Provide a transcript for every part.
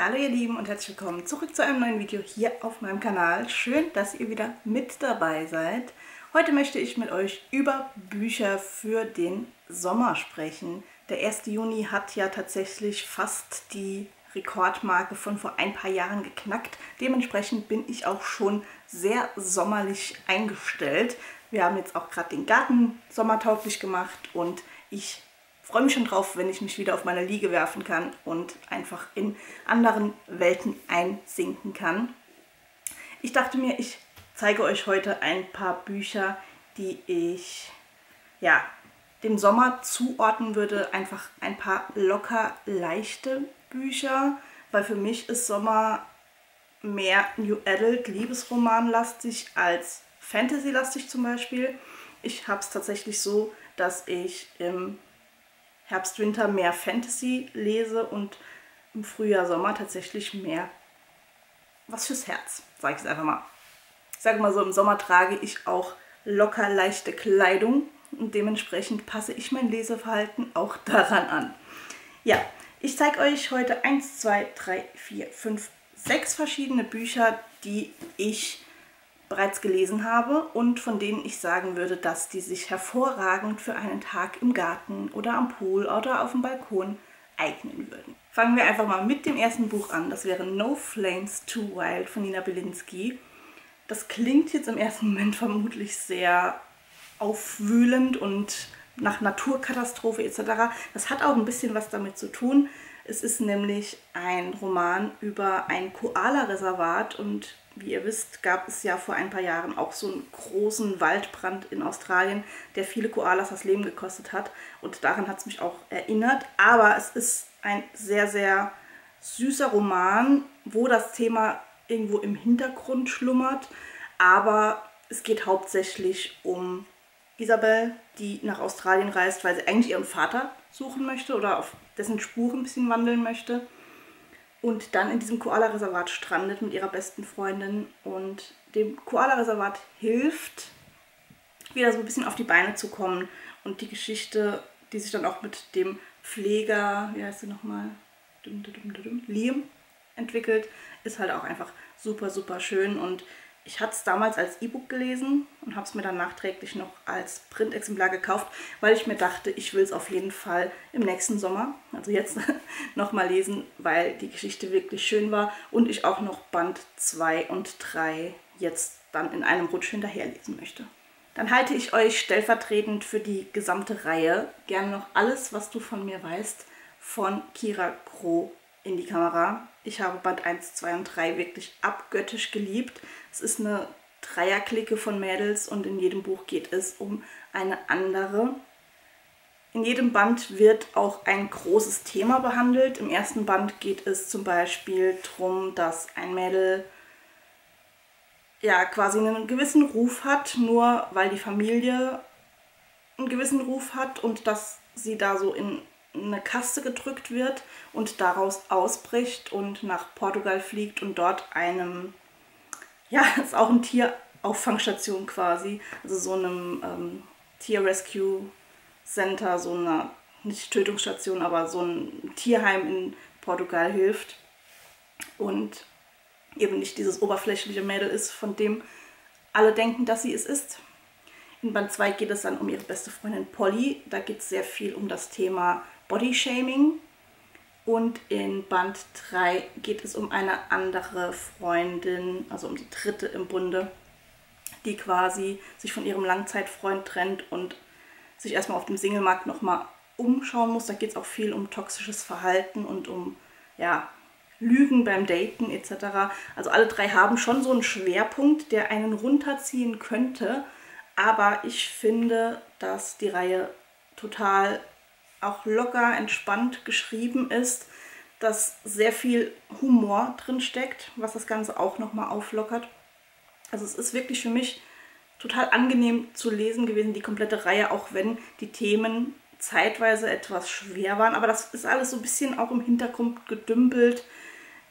Hallo ihr Lieben und herzlich willkommen zurück zu einem neuen Video hier auf meinem Kanal. Schön, dass ihr wieder mit dabei seid. Heute möchte ich mit euch über Bücher für den Sommer sprechen. Der 1. Juni hat ja tatsächlich fast die Rekordmarke von vor ein paar Jahren geknackt. Dementsprechend bin ich auch schon sehr sommerlich eingestellt. Wir haben jetzt auch gerade den Garten sommertauglich gemacht und ich freue mich schon drauf, wenn ich mich wieder auf meine Liege werfen kann und einfach in anderen Welten einsinken kann. Ich dachte mir, ich zeige euch heute ein paar Bücher, die ich ja, dem Sommer zuordnen würde. Einfach ein paar locker leichte Bücher, weil für mich ist Sommer mehr New Adult Liebesroman-lastig als Fantasy-lastig zum Beispiel. Ich habe es tatsächlich so, dass ich im Herbst, Winter mehr Fantasy lese und im Frühjahr, Sommer tatsächlich mehr was fürs Herz, sage ich es einfach mal. Ich sage mal so, im Sommer trage ich auch locker leichte Kleidung und dementsprechend passe ich mein Leseverhalten auch daran an. Ja, ich zeige euch heute 1, 2, 3, 4, 5, 6 verschiedene Bücher, die ich bereits gelesen habe und von denen ich sagen würde, dass die sich hervorragend für einen Tag im Garten oder am Pool oder auf dem Balkon eignen würden. Fangen wir einfach mal mit dem ersten Buch an. Das wäre No Flames Too Wild von Nina Belinsky. Das klingt jetzt im ersten Moment vermutlich sehr aufwühlend und nach Naturkatastrophe etc. Das hat auch ein bisschen was damit zu tun. Es ist nämlich ein Roman über ein Koala-Reservat und wie ihr wisst, gab es ja vor ein paar Jahren auch so einen großen Waldbrand in Australien, der viele Koalas das Leben gekostet hat. Und daran hat es mich auch erinnert. Aber es ist ein sehr, sehr süßer Roman, wo das Thema irgendwo im Hintergrund schlummert. Aber es geht hauptsächlich um Isabel, die nach Australien reist, weil sie eigentlich ihren Vater suchen möchte oder auf dessen Spuren ein bisschen wandeln möchte und dann in diesem Koala-Reservat strandet mit ihrer besten Freundin und dem Koala-Reservat hilft, wieder so ein bisschen auf die Beine zu kommen und die Geschichte, die sich dann auch mit dem Pfleger, wie heißt sie nochmal, Liam entwickelt, ist halt auch einfach super, super schön und ich hatte es damals als E-Book gelesen und habe es mir dann nachträglich noch als Printexemplar gekauft, weil ich mir dachte, ich will es auf jeden Fall im nächsten Sommer, also jetzt, nochmal lesen, weil die Geschichte wirklich schön war und ich auch noch Band 2 und 3 jetzt dann in einem Rutsch hinterher lesen möchte. Dann halte ich euch stellvertretend für die gesamte Reihe gerne noch alles, was du von mir weißt, von Kira Kroh in die Kamera. Ich habe Band 1, 2 und 3 wirklich abgöttisch geliebt. Es ist eine Dreierklicke von Mädels und in jedem Buch geht es um eine andere. In jedem Band wird auch ein großes Thema behandelt. Im ersten Band geht es zum Beispiel darum, dass ein Mädel ja quasi einen gewissen Ruf hat, nur weil die Familie einen gewissen Ruf hat und dass sie da so in eine Kaste gedrückt wird und daraus ausbricht und nach Portugal fliegt und dort einem, ja, ist auch eine Tierauffangstation quasi, also so einem ähm, Tierrescue Center, so einer, nicht Tötungsstation, aber so ein Tierheim in Portugal hilft und eben nicht dieses oberflächliche Mädel ist, von dem alle denken, dass sie es ist. In Band 2 geht es dann um ihre beste Freundin Polly. Da geht es sehr viel um das Thema Bodyshaming. Und in Band 3 geht es um eine andere Freundin, also um die dritte im Bunde, die quasi sich von ihrem Langzeitfreund trennt und sich erstmal auf dem Singlemarkt nochmal umschauen muss. Da geht es auch viel um toxisches Verhalten und um ja, Lügen beim Daten etc. Also alle drei haben schon so einen Schwerpunkt, der einen runterziehen könnte. Aber ich finde, dass die Reihe total auch locker, entspannt geschrieben ist, dass sehr viel Humor drin steckt, was das Ganze auch nochmal auflockert. Also es ist wirklich für mich total angenehm zu lesen gewesen, die komplette Reihe, auch wenn die Themen zeitweise etwas schwer waren. Aber das ist alles so ein bisschen auch im Hintergrund gedümpelt.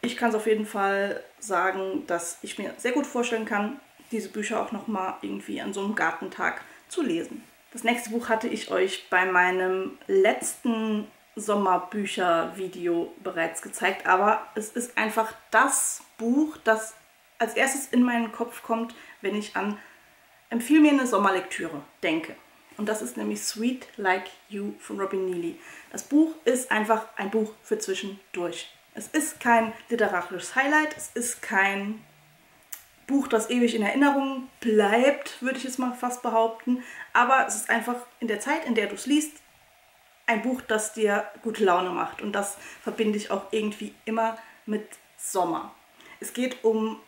Ich kann es auf jeden Fall sagen, dass ich mir sehr gut vorstellen kann, diese Bücher auch nochmal irgendwie an so einem Gartentag zu lesen. Das nächste Buch hatte ich euch bei meinem letzten Sommerbücher-Video bereits gezeigt, aber es ist einfach das Buch, das als erstes in meinen Kopf kommt, wenn ich an Empfiehl mir eine Sommerlektüre denke. Und das ist nämlich Sweet Like You von Robin Neely. Das Buch ist einfach ein Buch für zwischendurch. Es ist kein literarisches Highlight, es ist kein Buch, das ewig in Erinnerung bleibt, würde ich jetzt mal fast behaupten. Aber es ist einfach in der Zeit, in der du es liest, ein Buch, das dir gute Laune macht. Und das verbinde ich auch irgendwie immer mit Sommer. Es geht um,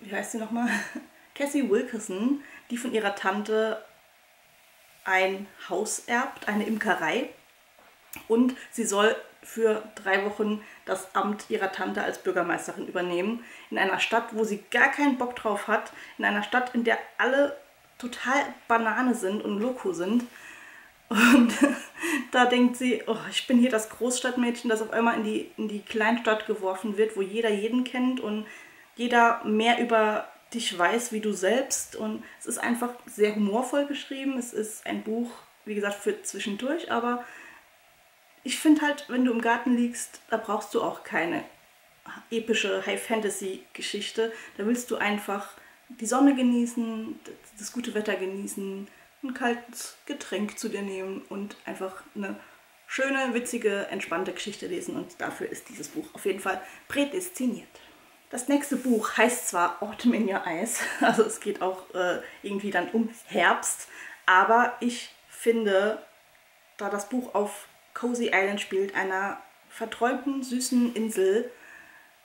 wie heißt sie nochmal? Cassie Wilkerson, die von ihrer Tante ein Haus erbt, eine Imkerei. Und sie soll für drei Wochen das Amt ihrer Tante als Bürgermeisterin übernehmen. In einer Stadt, wo sie gar keinen Bock drauf hat. In einer Stadt, in der alle total Banane sind und Loco sind. Und da denkt sie, oh, ich bin hier das Großstadtmädchen, das auf einmal in die, in die Kleinstadt geworfen wird, wo jeder jeden kennt und jeder mehr über dich weiß wie du selbst. Und es ist einfach sehr humorvoll geschrieben. Es ist ein Buch, wie gesagt, für zwischendurch, aber ich finde halt, wenn du im Garten liegst, da brauchst du auch keine epische High-Fantasy-Geschichte. Da willst du einfach die Sonne genießen, das gute Wetter genießen, ein kaltes Getränk zu dir nehmen und einfach eine schöne, witzige, entspannte Geschichte lesen. Und dafür ist dieses Buch auf jeden Fall prädestiniert. Das nächste Buch heißt zwar Autumn in Your Eyes, also es geht auch äh, irgendwie dann um Herbst, aber ich finde, da das Buch auf Cozy Island spielt, einer verträumten, süßen Insel,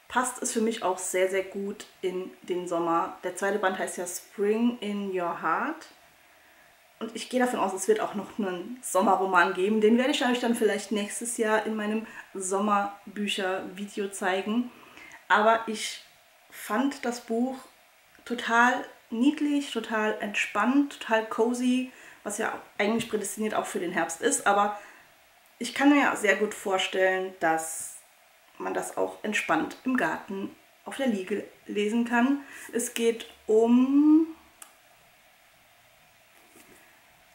passt es für mich auch sehr, sehr gut in den Sommer. Der zweite Band heißt ja Spring in Your Heart. Und ich gehe davon aus, es wird auch noch einen Sommerroman geben. Den werde ich euch dann vielleicht nächstes Jahr in meinem Sommerbücher-Video zeigen. Aber ich fand das Buch total niedlich, total entspannt, total cozy, was ja eigentlich prädestiniert auch für den Herbst ist. Aber ich kann mir sehr gut vorstellen, dass man das auch entspannt im Garten auf der Liege lesen kann. Es geht um...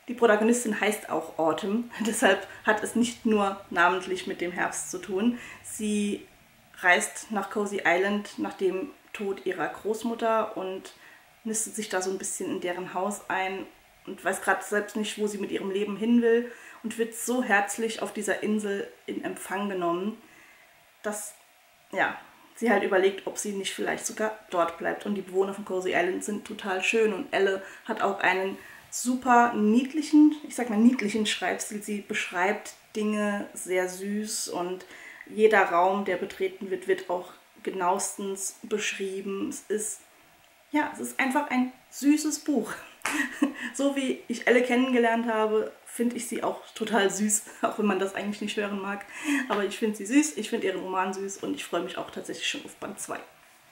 Die Protagonistin heißt auch Autumn, deshalb hat es nicht nur namentlich mit dem Herbst zu tun. Sie reist nach Cozy Island nach dem Tod ihrer Großmutter und nistet sich da so ein bisschen in deren Haus ein und weiß gerade selbst nicht, wo sie mit ihrem Leben hin will und wird so herzlich auf dieser Insel in Empfang genommen, dass ja, sie halt überlegt, ob sie nicht vielleicht sogar dort bleibt. Und die Bewohner von Cozy Island sind total schön und Elle hat auch einen super niedlichen, ich sag mal niedlichen Schreibstil. Sie beschreibt Dinge sehr süß und jeder Raum, der betreten wird, wird auch genauestens beschrieben. Es ist, ja, es ist einfach ein süßes Buch. so wie ich Elle kennengelernt habe, finde ich sie auch total süß, auch wenn man das eigentlich nicht hören mag. Aber ich finde sie süß, ich finde ihren Roman süß und ich freue mich auch tatsächlich schon auf Band 2.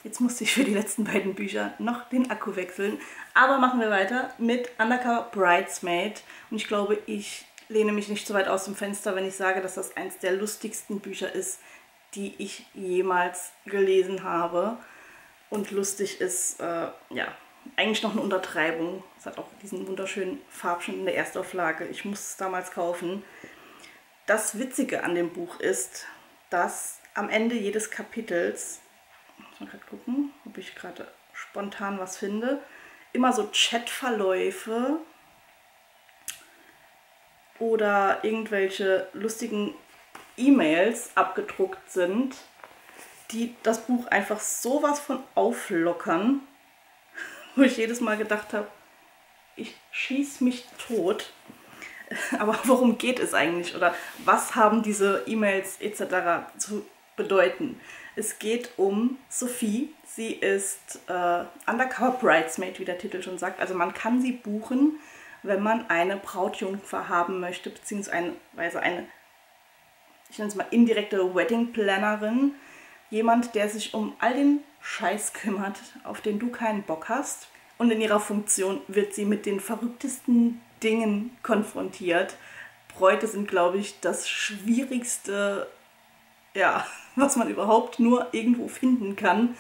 Jetzt musste ich für die letzten beiden Bücher noch den Akku wechseln. Aber machen wir weiter mit Undercover Bridesmaid. Und ich glaube, ich lehne mich nicht so weit aus dem Fenster, wenn ich sage, dass das eines der lustigsten Bücher ist, die ich jemals gelesen habe. Und lustig ist, äh, ja, eigentlich noch eine Untertreibung. Es hat auch diesen wunderschönen Farbschnitt in der Erstauflage. Ich muss es damals kaufen. Das Witzige an dem Buch ist, dass am Ende jedes Kapitels, muss mal gerade gucken, ob ich gerade spontan was finde, immer so Chatverläufe oder irgendwelche lustigen E-Mails abgedruckt sind, die das Buch einfach sowas von auflockern, wo ich jedes Mal gedacht habe, ich schieß mich tot. Aber worum geht es eigentlich oder was haben diese E-Mails etc. zu bedeuten? Es geht um Sophie. Sie ist äh, Undercover Bridesmaid, wie der Titel schon sagt. Also man kann sie buchen wenn man eine Brautjungfer haben möchte, beziehungsweise eine, ich nenne es mal indirekte Wedding Plannerin. Jemand, der sich um all den Scheiß kümmert, auf den du keinen Bock hast. Und in ihrer Funktion wird sie mit den verrücktesten Dingen konfrontiert. Bräute sind, glaube ich, das schwierigste, ja, was man überhaupt nur irgendwo finden kann.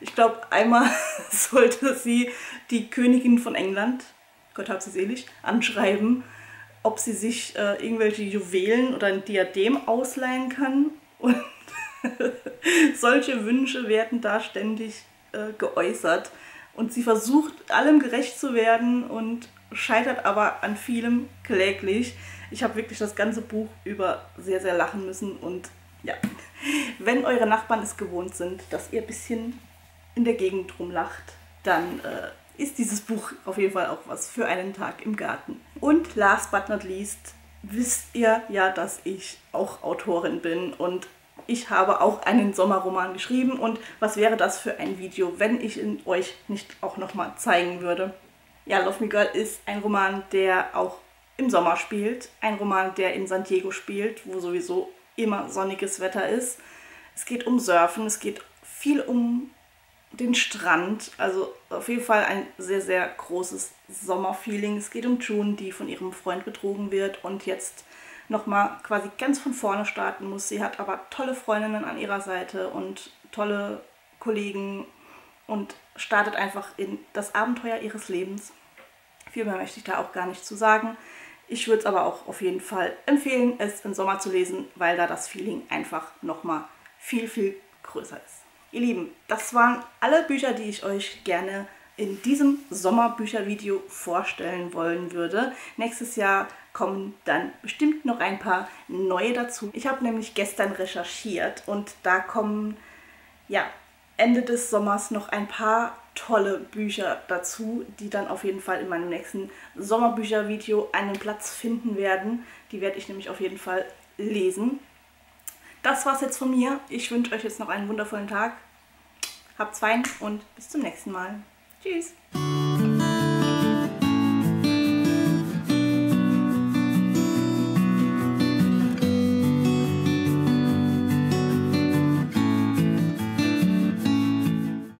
Ich glaube, einmal sollte sie die Königin von England Gott hab sie selig, anschreiben, ob sie sich äh, irgendwelche Juwelen oder ein Diadem ausleihen kann. Und solche Wünsche werden da ständig äh, geäußert. Und sie versucht allem gerecht zu werden und scheitert aber an vielem kläglich. Ich habe wirklich das ganze Buch über sehr, sehr lachen müssen. Und ja, wenn eure Nachbarn es gewohnt sind, dass ihr ein bisschen in der Gegend rumlacht, dann äh, ist dieses Buch auf jeden Fall auch was für einen Tag im Garten. Und last but not least wisst ihr ja, dass ich auch Autorin bin und ich habe auch einen Sommerroman geschrieben und was wäre das für ein Video, wenn ich ihn euch nicht auch nochmal zeigen würde. Ja, Love Me Girl ist ein Roman, der auch im Sommer spielt. Ein Roman, der in San Diego spielt, wo sowieso immer sonniges Wetter ist. Es geht um Surfen, es geht viel um den Strand. Also auf jeden Fall ein sehr, sehr großes Sommerfeeling. Es geht um June, die von ihrem Freund betrogen wird und jetzt nochmal quasi ganz von vorne starten muss. Sie hat aber tolle Freundinnen an ihrer Seite und tolle Kollegen und startet einfach in das Abenteuer ihres Lebens. Viel mehr möchte ich da auch gar nicht zu sagen. Ich würde es aber auch auf jeden Fall empfehlen, es im Sommer zu lesen, weil da das Feeling einfach nochmal viel, viel größer ist. Ihr Lieben, das waren alle Bücher, die ich euch gerne in diesem Sommerbüchervideo vorstellen wollen würde. Nächstes Jahr kommen dann bestimmt noch ein paar neue dazu. Ich habe nämlich gestern recherchiert und da kommen ja Ende des Sommers noch ein paar tolle Bücher dazu, die dann auf jeden Fall in meinem nächsten Sommerbüchervideo einen Platz finden werden. Die werde ich nämlich auf jeden Fall lesen. Das war's jetzt von mir. Ich wünsche euch jetzt noch einen wundervollen Tag. Habt's fein und bis zum nächsten Mal. Tschüss.